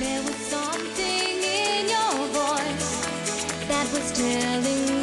There was something in your voice that was telling me.